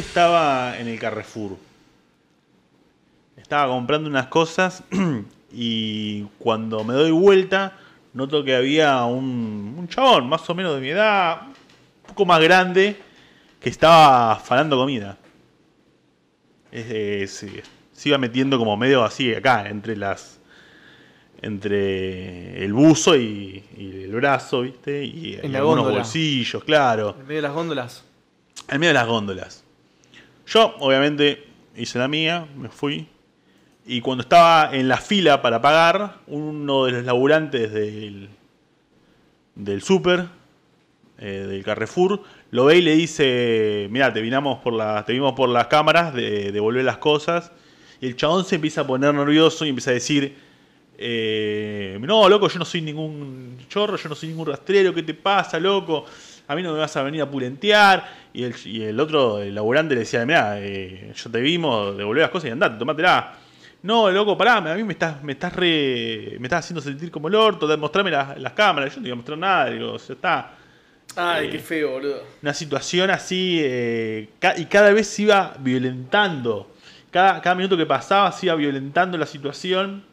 estaba en el Carrefour. Estaba comprando unas cosas y cuando me doy vuelta noto que había un, un chabón más o menos de mi edad, un poco más grande, que estaba afanando comida. Se iba metiendo como medio así acá, entre las. Entre el buzo y, y el brazo, ¿viste? Y, En y algunos góndola. bolsillos, claro. En medio de las góndolas. En medio de las góndolas. Yo, obviamente, hice la mía, me fui. Y cuando estaba en la fila para pagar, uno de los laburantes del, del súper, eh, del Carrefour, lo ve y le dice, mira, te, por te vimos por las cámaras de devolver las cosas. Y el chabón se empieza a poner nervioso y empieza a decir, eh, no, loco, yo no soy ningún chorro, yo no soy ningún rastrero, ¿qué te pasa, loco? A mí no me vas a venir a pulentear. Y el, y el otro, el laburante, le decía, mira, yo te vimos, devolver las cosas y andate, tomátela. No, loco, pará, a mí me estás, me estás re, me estás haciendo sentir como el orto, mostrame las, las cámaras, yo no te voy a mostrar nada, digo, ya está. Ay, Eh, qué feo, boludo. Una situación así, eh, ca- y cada vez se iba violentando. Cada, cada minuto que pasaba se iba violentando la situación.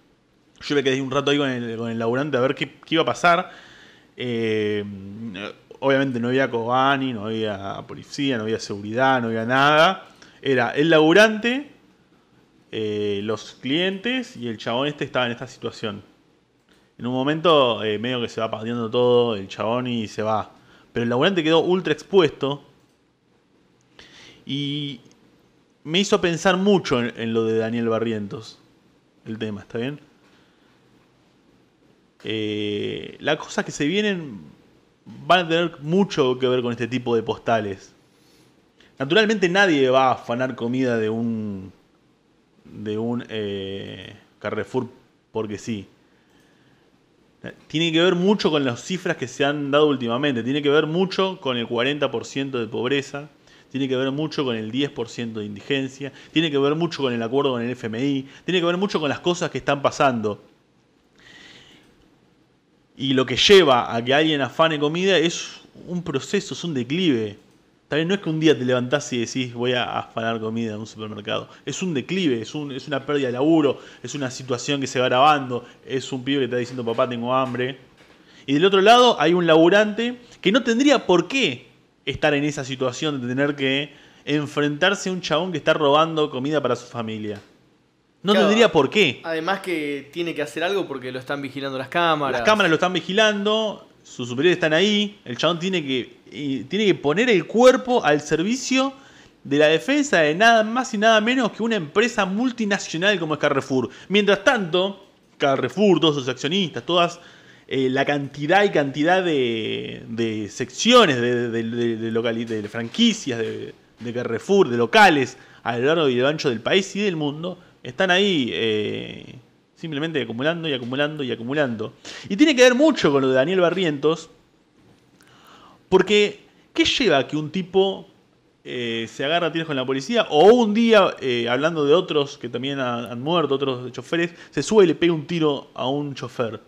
Yo me quedé un rato ahí con el, con el laburante a ver qué, qué iba a pasar. Eh, obviamente no había Kobani, no había policía, no había seguridad, no había nada. Era el laburante, eh, los clientes y el chabón este estaba en esta situación. En un momento eh, medio que se va perdiendo todo el chabón y se va. Pero el laburante quedó ultra expuesto. Y me hizo pensar mucho en, lo de Daniel Barrientos. El tema, ¿está bien? Eh, las cosas que se vienen van a tener mucho que ver con este tipo de postales. Naturalmente nadie va a afanar comida de un de un eh, Carrefour porque sí. Tiene que ver mucho con las cifras que se han dado últimamente. Tiene que ver mucho con el 40% de pobreza. Tiene que ver mucho con el 10% de indigencia. Tiene que ver mucho con el acuerdo con el FMI. Tiene que ver mucho con las cosas que están pasando. Y lo que lleva a que alguien afane comida es un proceso, es un declive. También no es que un día te levantás y decís voy a afanar comida en un supermercado. Es un declive, es, un- es una pérdida de laburo, es una situación que se va agravando, es un pibe que está diciendo papá tengo hambre. Y del otro lado hay un laburante que no tendría por qué estar en esa situación de tener que enfrentarse a un chabón que está robando comida para su familia. No Claro. tendría por qué. Además que tiene que hacer algo porque lo están vigilando las cámaras. Las cámaras lo están vigilando, sus superiores están ahí, el chabón tiene que, y tiene que poner el cuerpo al servicio de la defensa de nada más y nada menos que una empresa multinacional como es Carrefour. Mientras tanto, Carrefour, todos sus accionistas, todas eh, la cantidad y cantidad de, de secciones, de, de- de- de locali- de franquicias de, de Carrefour, de locales a lo largo y lo ancho del país y del mundo, están ahí eh, simplemente acumulando y acumulando y acumulando. Y tiene que ver mucho con lo de Daniel Barrientos, porque ¿qué lleva a que un tipo eh, se agarra a tiros con la policía? O un día, eh, hablando de otros que también han, muerto, otros choferes, se sube y le pega un tiro a un chofer.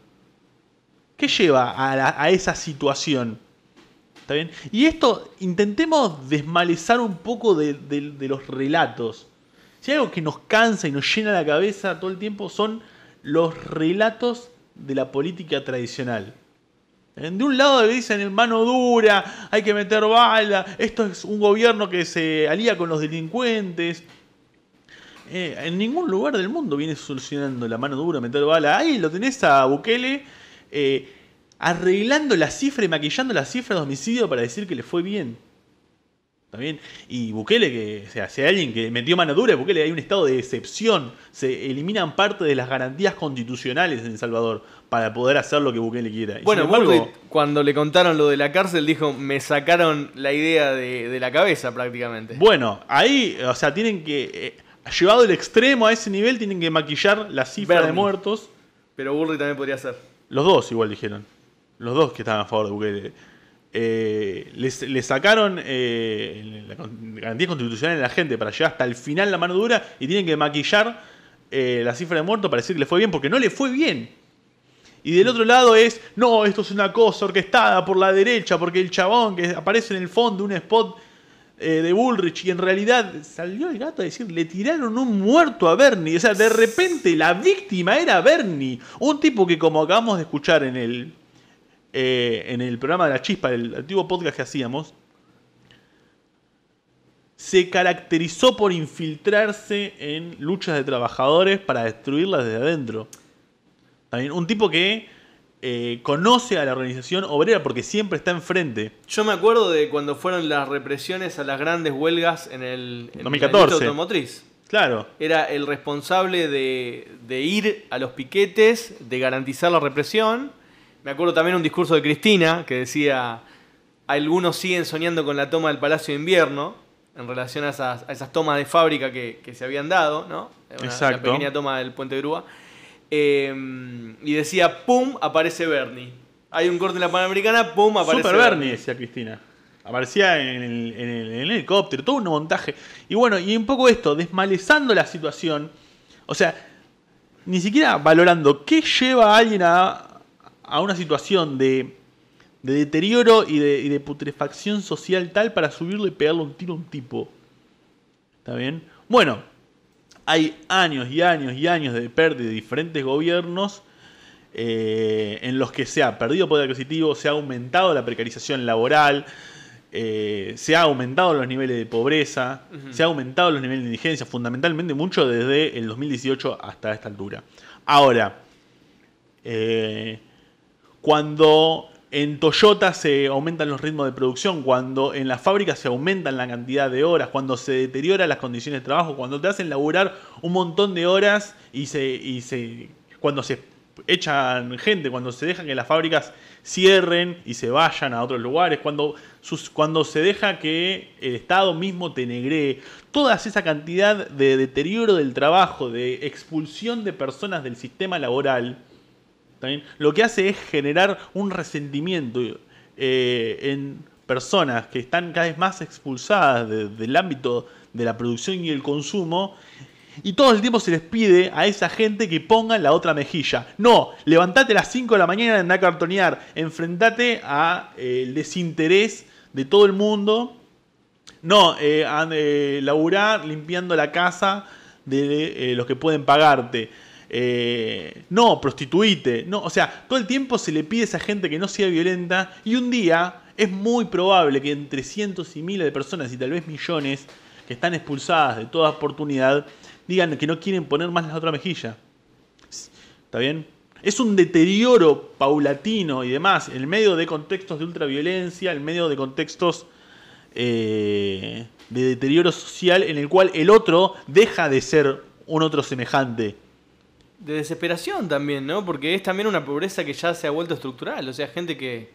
¿Qué lleva a, esa situación? ¿Está bien? Y esto, intentemos desmalezar un poco de los relatos. Si hay algo que nos cansa y nos llena la cabeza todo el tiempo son los relatos de la política tradicional. Eh, De un lado dicen mano dura, hay que meter bala, esto es un gobierno que se alía con los delincuentes. Eh, en ningún lugar del mundo viene solucionando la mano dura, meter bala. Ahí lo tenés a Bukele eh, arreglando la cifra y maquillando la cifra de homicidio para decir que le fue bien. ¿Está bien? Y Bukele, que, o sea, si hay alguien que metió mano dura, Bukele hay un estado de excepción. Se eliminan parte de las garantías constitucionales en El Salvador para poder hacer lo que Bukele quiera. Y Bueno, embargo, Burri, cuando le contaron lo de la cárcel, dijo, me sacaron la idea de, de la cabeza prácticamente. Bueno, ahí, o sea, tienen que, eh, llevado el extremo a ese nivel, tienen que maquillar la cifra de muertos. Pero Burri también podría ser. Los dos igual dijeron. Los dos que estaban a favor de Bukele. Eh, le sacaron eh, la garantía constitucional a la gente para llegar hasta el final la mano dura y tienen que maquillar eh, la cifra de muertos para decir que le fue bien, porque no le fue bien. Y del otro lado es, no, esto es una cosa orquestada por la derecha, porque el chabón que aparece en el fondo de un spot eh, de Bullrich y en realidad salió el gato a decir, le tiraron un muerto a Bernie. O sea, de repente la víctima era Bernie. Un tipo que como acabamos de escuchar en el, eh, en el programa de la chispa, el antiguo podcast que hacíamos, se caracterizó por infiltrarse en luchas de trabajadores para destruirlas desde adentro. También un tipo que eh, conoce a la organización obrera porque siempre está enfrente. Yo me acuerdo de cuando fueron las represiones a las grandes huelgas en el en 2014. la automotriz. Claro. Era el responsable de, de ir a los piquetes, de garantizar la represión. Me acuerdo también un discurso de Cristina que decía, algunos siguen soñando con la toma del Palacio de Invierno, en relación a esas, a esas tomas de fábrica que, que se habían dado, ¿no? Una, Exacto. una pequeña toma del puente de Grúa. Eh, y decía, ¡pum! aparece Bernie. Hay un corte en la Panamericana, ¡pum! aparece Super Bernie, decía Cristina. Aparecía en el, en el- en el helicóptero, todo un montaje. Y bueno, y un poco esto, desmalezando la situación. O sea, ni siquiera valorando qué lleva a alguien a, a una situación de, de deterioro y de, y de putrefacción social tal para subirle y pegarle un tiro a un tipo. ¿Está bien? Bueno, hay años y años y años de pérdida de diferentes gobiernos eh, en los que se ha perdido poder adquisitivo, se ha aumentado la precarización laboral, eh, se ha aumentado los niveles de pobreza, se ha aumentado los niveles de indigencia, fundamentalmente mucho desde el 2018 hasta esta altura. Ahora, eh, cuando en Toyota se aumentan los ritmos de producción, cuando en las fábricas se aumentan la cantidad de horas, cuando se deterioran las condiciones de trabajo, cuando te hacen laburar un montón de horas y se, y se cuando se echan gente, cuando se dejan que las fábricas cierren y se vayan a otros lugares, cuando, sus- cuando se deja que el Estado mismo te negree, toda esa cantidad de deterioro del trabajo, de expulsión de personas del sistema laboral, ¿También? Lo que hace es generar un resentimiento eh, en personas que están cada vez más expulsadas de- del ámbito de la producción y el consumo. Y todo el tiempo se les pide a esa gente que pongan la otra mejilla. No, levantate a las 5 de la mañana y andá a cartonear. Enfrentate al desinterés de todo el mundo. No, eh, eh, laburar limpiando la casa de eh, los que pueden pagarte. Eh, no, prostituite. No, o sea, todo el tiempo se le pide a esa gente que no sea violenta. Y un día es muy probable que entre cientos y miles de personas y tal vez millones que están expulsadas de toda oportunidad digan que no quieren poner más la otra mejilla. ¿Está bien? Es un deterioro paulatino y demás, en medio de contextos de ultraviolencia, en medio de contextos eh, de deterioro social en el cual el otro deja de ser un otro semejante. De desesperación también, ¿no? Porque es también una pobreza que ya se ha vuelto estructural. O sea, gente que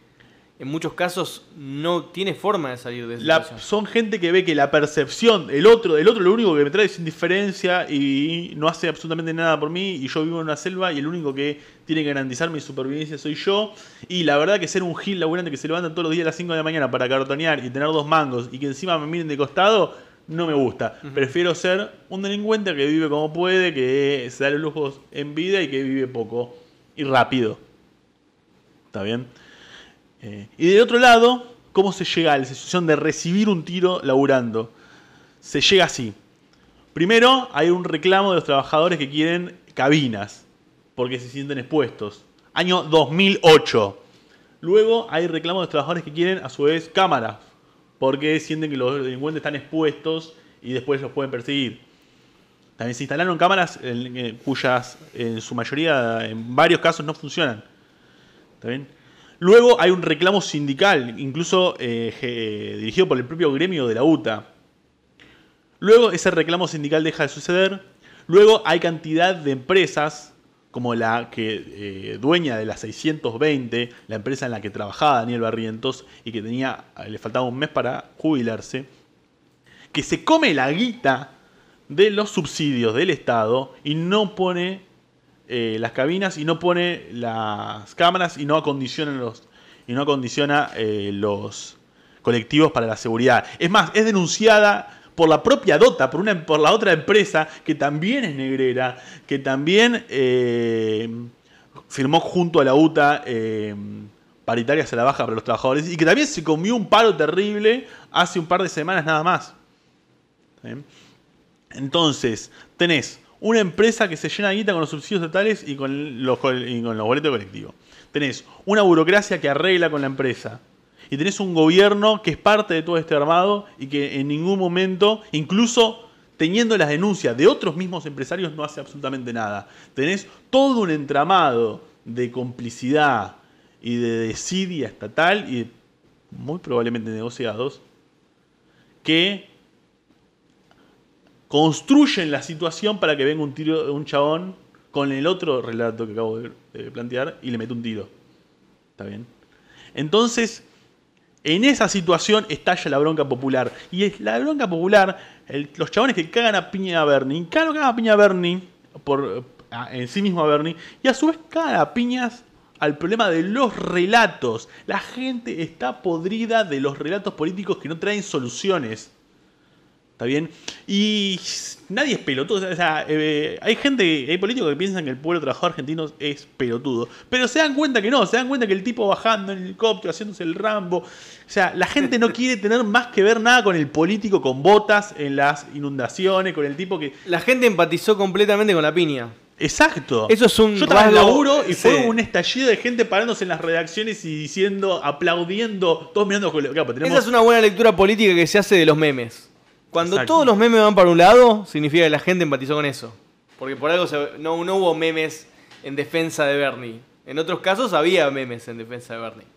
en muchos casos no tiene forma de salir de esa La- situación. son gente que ve que la percepción, el otro, el otro lo único que me trae es indiferencia y no hace absolutamente nada por mí y yo vivo en una selva y el único que tiene que garantizar mi supervivencia soy yo. Y la verdad que ser un gil laburante que se levanta todos los días a las 5 de la mañana para cartonear y tener dos mangos y que encima me miren de costado, no me gusta. Prefiero ser un delincuente que vive como puede, que se da los lujos en vida y que vive poco y rápido. ¿Está bien? Eh, y del otro lado, ¿cómo se llega a la situación de recibir un tiro laburando? Se llega así. Primero, hay un reclamo de los trabajadores que quieren cabinas, porque se sienten expuestos. Año 2008. Luego hay reclamos de los trabajadores que quieren, a su vez, cámaras, porque sienten que los delincuentes están expuestos y después los pueden perseguir. También se instalaron cámaras en- en- cuyas, en su mayoría, en varios casos, no funcionan. ¿Está bien? Luego hay un reclamo sindical, incluso eh, je- dirigido por el propio gremio de la UTA. Luego ese reclamo sindical deja de suceder. Luego hay cantidad de empresas, como la que eh, dueña de la 620, la empresa en la que trabajaba Daniel Barrientos y que tenía, le faltaba un mes para jubilarse, que se come la guita de los subsidios del Estado y no pone eh, las cabinas y no pone las cámaras y no acondiciona los y no acondiciona eh, los colectivos para la seguridad. Es más, es denunciada por la propia Dota, por, una, por la otra empresa que también es negrera, que también eh, firmó junto a la UTA eh, paritarias a la baja para los trabajadores y que también se comió un paro terrible hace un par de semanas nada más. Entonces, tenés una empresa que se llena de guita con los subsidios estatales y con los, y con los boletos colectivos. Tenés una burocracia que arregla con la empresa. Y tenés un gobierno que es parte de todo este armado y que en ningún momento, incluso teniendo las denuncias de otros mismos empresarios, no hace absolutamente nada. Tenés todo un entramado de complicidad y de desidia estatal y muy probablemente negociados que construyen la situación para que venga un tiro un chabón con el otro relato que acabo de, plantear y le mete un tiro. ¿Está bien? Entonces, en esa situación estalla la bronca popular. Y es la bronca popular, los chabones que cagan a piña a Bernie, cagan a piña a Bernie, por, en sí mismo a Bernie, y a su vez cagan a piñas al problema de los relatos. La gente está podrida de los relatos políticos que no traen soluciones. ¿Está bien? Y nadie es pelotudo. O sea, eh, hay gente, hay políticos que piensan que el pueblo trabajador argentino es pelotudo. Pero se dan cuenta que no, se dan cuenta que el tipo bajando en el helicóptero, haciéndose el rambo. O sea, la gente no quiere tener más que ver nada con el político con botas en las inundaciones, con el tipo que. La gente empatizó completamente con la piña. Exacto. Eso es un Yo estaba en laburo y fue un estallido de gente parándose en las redacciones y diciendo, aplaudiendo, todos mirando. Claro, tenemos... Esa es una buena lectura política que se hace de los memes. Cuando todos los memes van para un lado, significa que la gente empatizó con eso. Porque por algo no, no hubo memes en defensa de Bernie. En otros casos había memes en defensa de Bernie.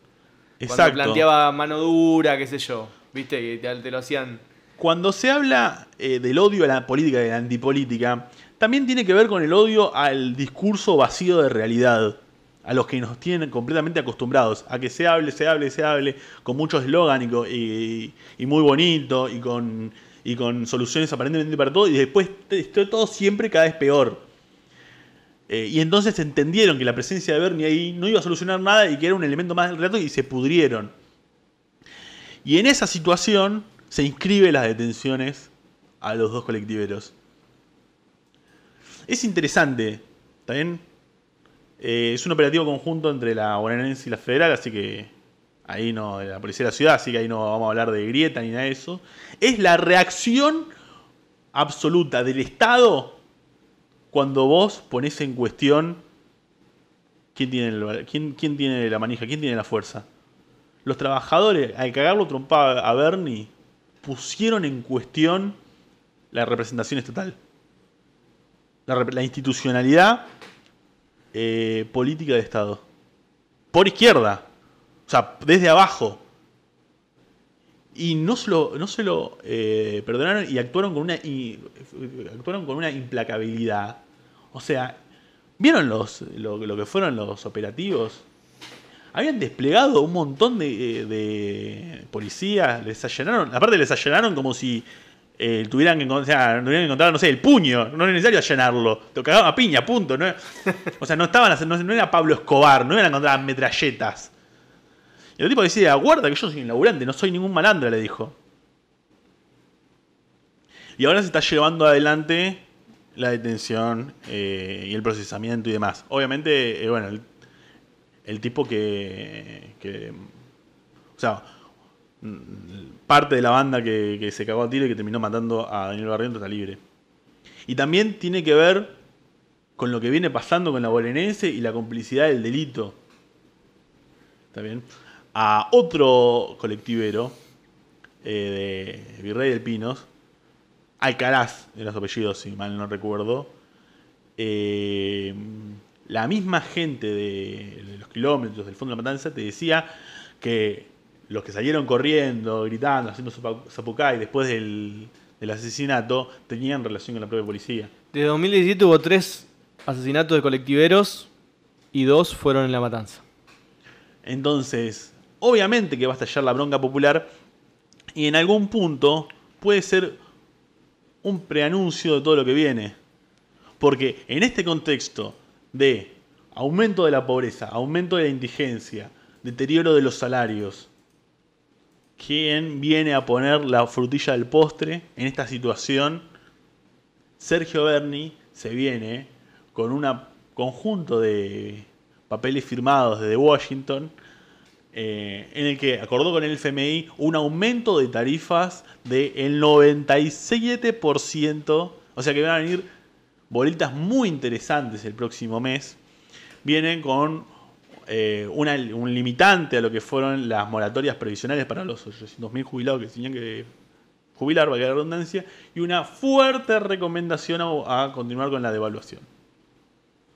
Exacto. Cuando planteaba mano dura, qué sé yo. ¿Viste? Que te, lo hacían. Cuando se habla eh, del odio a la política y a la antipolítica, también tiene que ver con el odio al discurso vacío de realidad. A los que nos tienen completamente acostumbrados a que se hable, se hable, se hable, con mucho eslogan y, y muy bonito y con y con soluciones aparentemente para todo, y después todo siempre cada vez peor. Eh, y entonces entendieron que la presencia de Bernie ahí no iba a solucionar nada y que era un elemento más del relato y se pudrieron. Y en esa situación se inscribe las detenciones a los dos colectiveros. Es interesante, ¿está eh, es un operativo conjunto entre la bonaerense y la federal, así que ahí no, de la policía de la ciudad, así que ahí no vamos a hablar de grieta ni nada de eso, es la reacción absoluta del Estado cuando vos pones en cuestión quién tiene, quién, tiene la manija, quién tiene la fuerza. Los trabajadores, al cagarlo trompada a Bernie, pusieron en cuestión la representación estatal. La, institucionalidad eh, política de Estado. Por izquierda. O sea, desde abajo. Y no se lo, no se lo eh, perdonaron y actuaron con una actuaron con una implacabilidad. O sea, ¿vieron los, lo, que fueron los operativos? Habían desplegado un montón de, de policías, les allanaron, aparte les allanaron como si eh, tuvieran, que, o sea, tuvieran que encontrar, no sé, el puño, no era necesario allanarlo, te cagaban a piña, punto. ¿no? o sea, no estaban, no, no era Pablo Escobar, no iban a encontrar metralletas. Y el tipo decía, guarda que yo soy un laburante, no soy ningún malandro, le dijo. Y ahora se está llevando adelante la detención eh, y el procesamiento y demás. Obviamente, eh, bueno, el, tipo que, O sea, parte de la banda que, se cagó a tiro y que terminó matando a Daniel Barriento está libre. Y también tiene que ver con lo que viene pasando con la bolenense y la complicidad del delito. ¿Está bien? A otro colectivero eh, de Virrey del Pinos, Alcaraz, de los apellidos, si mal no recuerdo, eh, la misma gente de, los kilómetros del fondo de la matanza te decía que los que salieron corriendo, gritando, haciendo zapucay después del, del asesinato, tenían relación con la propia policía. De 2017 hubo tres asesinatos de colectiveros y dos fueron en la matanza. Entonces, obviamente que va a estallar la bronca popular y en algún punto puede ser un preanuncio de todo lo que viene. Porque en este contexto de aumento de la pobreza, aumento de la indigencia, deterioro de los salarios, ¿quién viene a poner la frutilla del postre en esta situación? Sergio Berni se viene con un conjunto de papeles firmados desde Washington eh, en el que acordó con el FMI un aumento de tarifas del 97%, o sea que van a venir bolitas muy interesantes el próximo mes. Vienen con eh, un limitante a lo que fueron las moratorias previsionales para los 800.000 jubilados que tenían que jubilar, valga la redundancia, y una fuerte recomendación a continuar con la devaluación.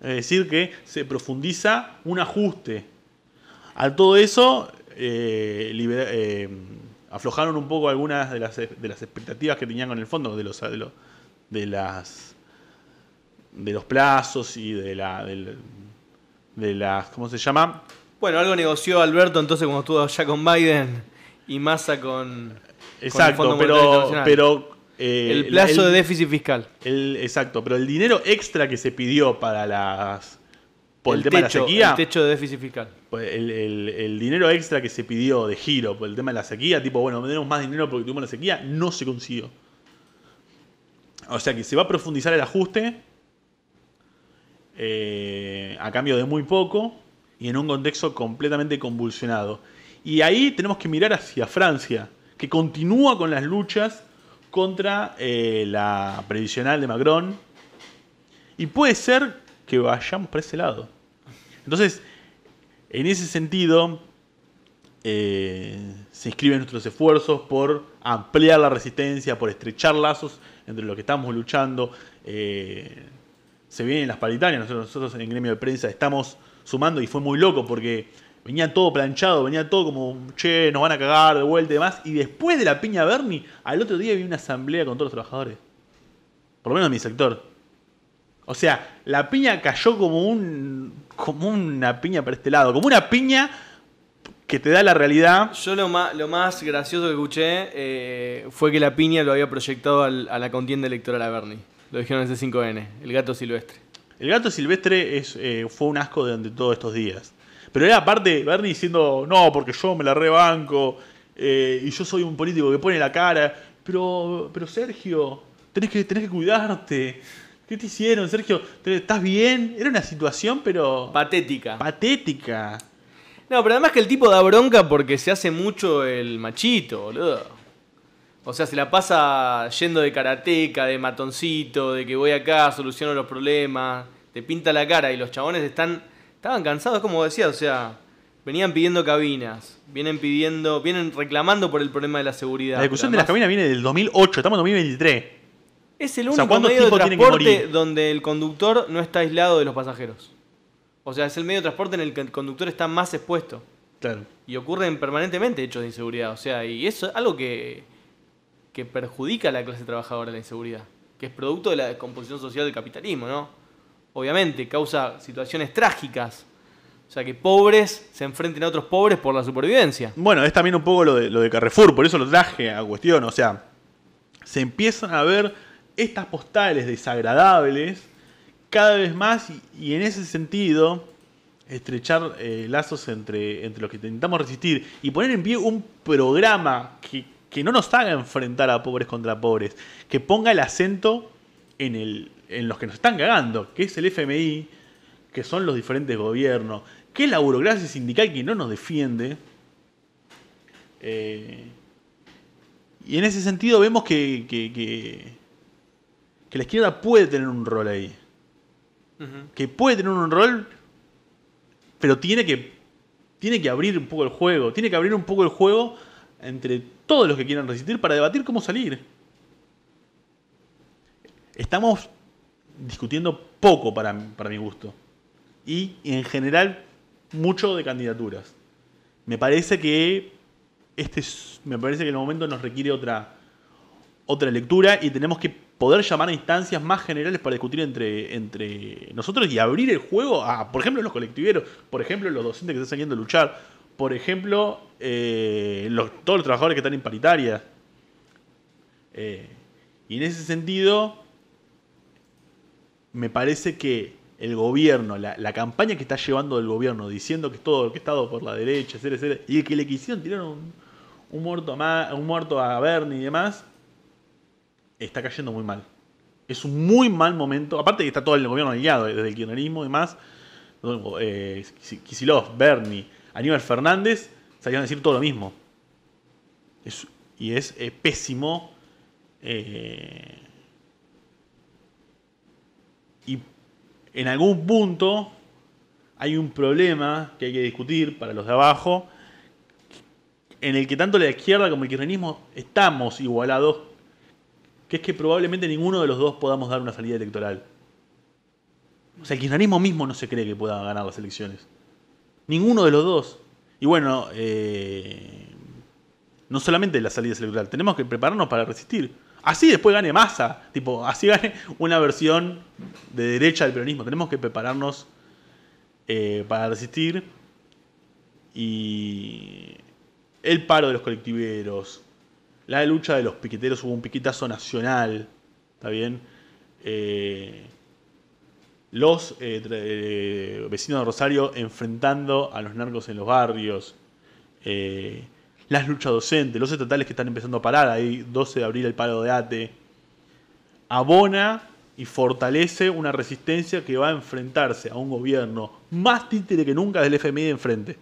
Es decir, que se profundiza un ajuste. A todo eso, eh, libera- eh, aflojaron un poco algunas de las, de las expectativas que tenían con el fondo, de los, de los, de las de los plazos y de la de las ¿cómo se llama? Bueno, algo negoció Alberto entonces cuando estuvo allá con Biden y Massa con, Exacto, Fondo Monetario pero pero eh, el plazo el- de déficit fiscal. el- exacto, pero el dinero extra que se pidió para las por el, El tema techo, de la sequía, El techo de déficit fiscal. el, el- el dinero extra que se pidió de giro por el tema de la sequía, tipo, bueno, tenemos más dinero porque tuvimos la sequía, no se consiguió. O sea que se va a profundizar el ajuste eh, a cambio de muy poco y en un contexto completamente convulsionado. Y ahí tenemos que mirar hacia Francia, que continúa con las luchas contra eh, la previsional de Macron. Y puede ser que vayamos para ese lado. Entonces, en ese sentido, eh, se inscriben nuestros esfuerzos por ampliar la resistencia, por estrechar lazos entre los que estamos luchando. Eh, se vienen las paritarias, nosotros, nosotros en el gremio de prensa estamos sumando y fue muy loco porque venía todo planchado, venía todo como, che, nos van a cagar de vuelta y demás. Y después de la piña Bernie, al otro día vi una asamblea con todos los trabajadores. Por lo menos en mi sector. O sea, la piña cayó como un como una piña para este lado, como una piña que te da la realidad. Yo lo más, lo más gracioso que escuché eh, fue que la piña lo había proyectado al- a la contienda electoral a Bernie. Lo dijeron en ese 5N, el gato silvestre. El gato silvestre es, eh, fue un asco durante todos estos días. Pero era aparte Bernie diciendo, no, porque yo me la rebanco eh, y yo soy un político que pone la cara. Pero, pero Sergio, tenés que, tenés que cuidarte. ¿Qué te hicieron, Sergio? ¿Te- ¿Estás bien? Era una situación, pero Patética. patética. No, pero además que el tipo da bronca porque se hace mucho el machito, boludo. O sea, se la pasa yendo de karateca, de matoncito, de que voy acá, soluciono los problemas, te pinta la cara y los chabones están estaban cansados, como decía, o sea, venían pidiendo cabinas, vienen pidiendo, vienen reclamando por el problema de la seguridad. La discusión de las cabinas viene del 2008, estamos en 2023. Es el O único sea, ¿cuántos medio de transporte donde el conductor no está aislado de los pasajeros. O sea, es el medio de transporte en el que el conductor está más expuesto. Claro. Y ocurren permanentemente hechos de inseguridad. O sea, y eso es algo que, que perjudica a la clase trabajadora la inseguridad. Que es producto de la descomposición social del capitalismo, ¿no? Obviamente, causa situaciones trágicas. O sea, que pobres se enfrenten a otros pobres por la supervivencia. Bueno, es también un poco lo de, lo de Carrefour, por eso lo traje a cuestión. O sea, se empiezan a ver estas postales desagradables cada vez más y, en ese sentido estrechar eh, lazos entre, entre los que intentamos resistir y poner en pie un programa que, que no nos haga enfrentar a pobres contra pobres, que ponga el acento en, el, en los que nos están cagando, que es el FMI, que son los diferentes gobiernos, que es la burocracia sindical que no nos defiende. Eh, y en ese sentido vemos que- que la izquierda puede tener un rol ahí. Que puede tener un rol, pero tiene que, tiene que abrir un poco el juego. Tiene que abrir un poco el juego entre todos los que quieran resistir para debatir cómo salir. Estamos discutiendo poco para, para mi gusto. Y en general, mucho de candidaturas. Me parece que este es- me parece que el momento nos requiere otra, otra lectura y tenemos que poder llamar a instancias más generales para discutir entre, entre nosotros y abrir el juego a, por ejemplo, los colectiveros, por ejemplo, los docentes que están saliendo a luchar, por ejemplo, eh, todos los trabajadores que están en paritaria. Eh, y en ese sentido, me parece que el gobierno, la, la campaña que está llevando el gobierno diciendo que es todo orquestado por la derecha, etcétera, etcétera, y que le quisieron tirar un, un muerto a un muerto a Bernie y demás, está cayendo muy mal. Es un muy mal momento. Aparte que está todo el gobierno aliado, desde el kirchnerismo y demás. Eh, Kicillof, Bernie, Aníbal Fernández, salieron a decir todo lo mismo. y es pésimo. Eh, y en algún punto hay un problema que hay que discutir para los de abajo, en el que tanto la izquierda como el kirchnerismo estamos igualados, que es que probablemente ninguno de los dos podamos dar una salida electoral. O sea, el kirchnerismo mismo no se cree que pueda ganar las elecciones. Ninguno de los dos. Y bueno, eh, no solamente la salida electoral, tenemos que prepararnos para resistir. Así después gane masa, tipo, así gane una versión de derecha del peronismo. Tenemos que prepararnos eh, para resistir. Y el paro de los colectiveros, la lucha de los piqueteros, hubo un piquetazo nacional, ¿está bien? Eh, los eh, vecinos de Rosario enfrentando a los narcos en los barrios las luchas docentes, los estatales que están empezando a parar, ahí 12 de abril el paro de ATE, abona y fortalece una resistencia que va a enfrentarse a un gobierno más títere que nunca del FMI de enfrente.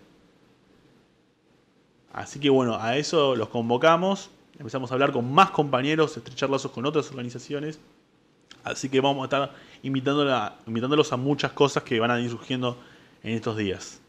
Así que bueno, a eso los convocamos, empezamos a hablar con más compañeros, estrechar lazos con otras organizaciones, así que vamos a estar invitándolos a muchas cosas que van a ir surgiendo en estos días.